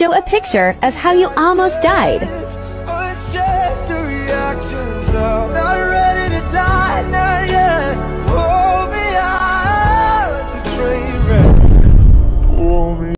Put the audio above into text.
show a picture of how you almost died.